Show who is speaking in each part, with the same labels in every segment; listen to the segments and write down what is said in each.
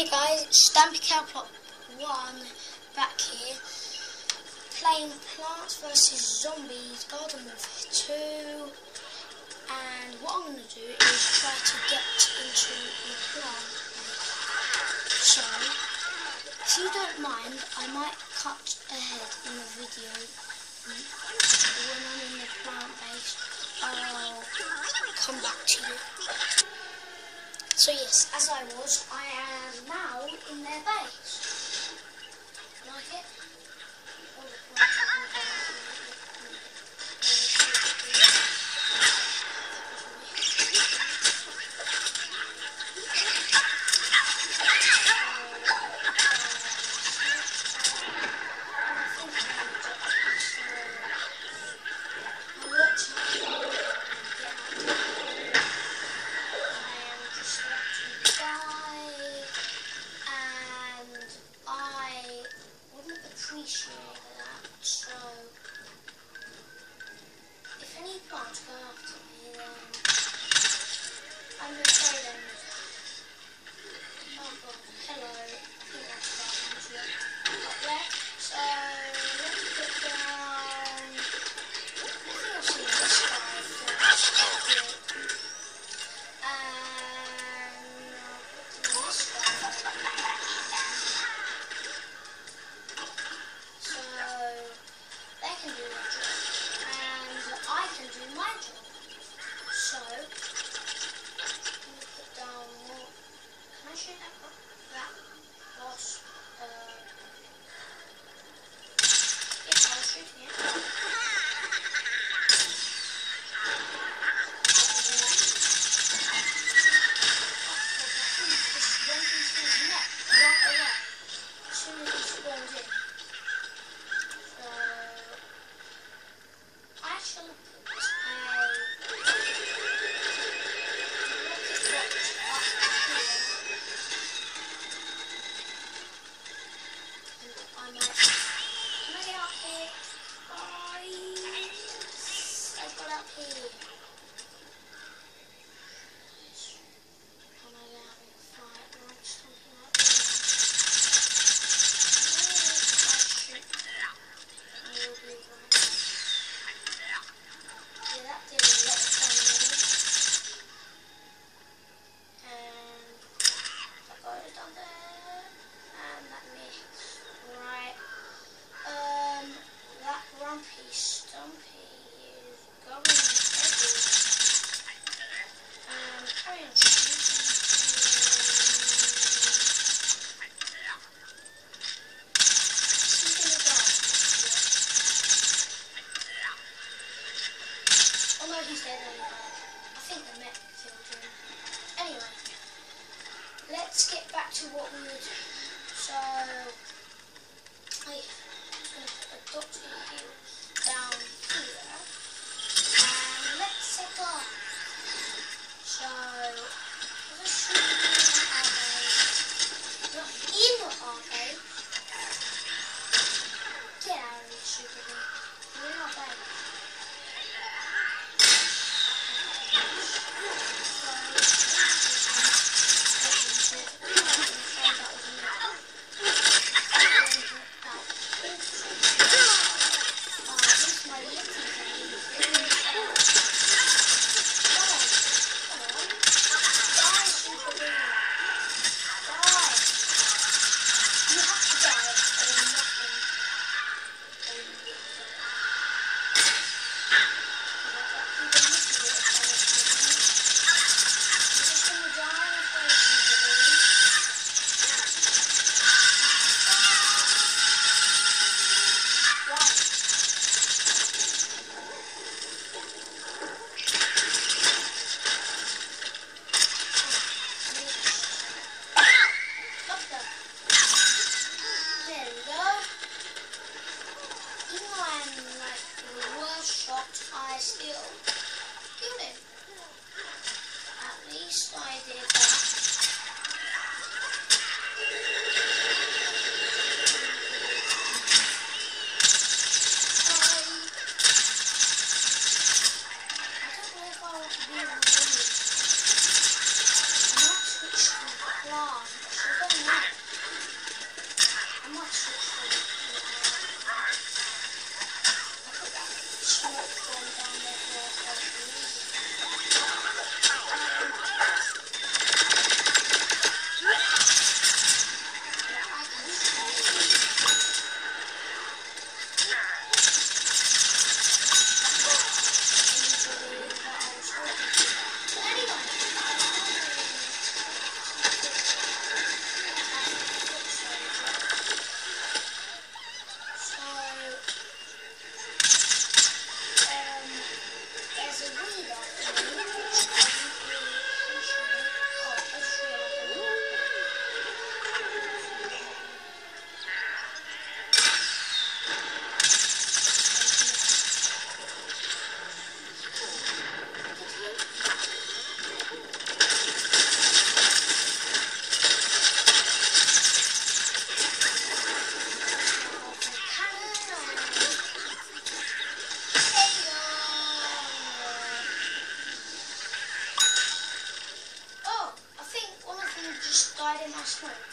Speaker 1: Hey guys, Stampy Cowplop 1 back here. Playing Plants vs Zombies Garden Warfare 2 and what I'm going to do is try to get into the plant. So, if you don't mind, I might cut ahead in the video. When I'm in the plant base I'll come back to you. So yes, as I was, I he's to what we were doing. So, I, am just going to put a heal down died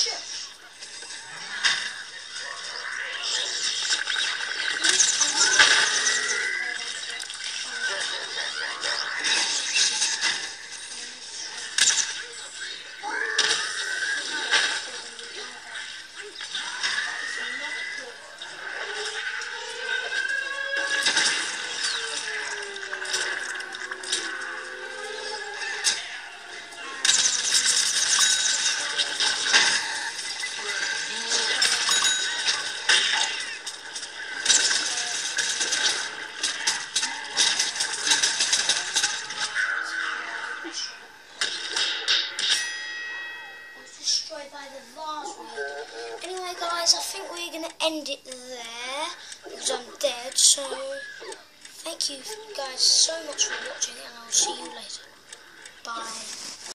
Speaker 1: Shush. End it there because I'm dead. So, thank you guys so much for watching, and I'll see you later. Bye.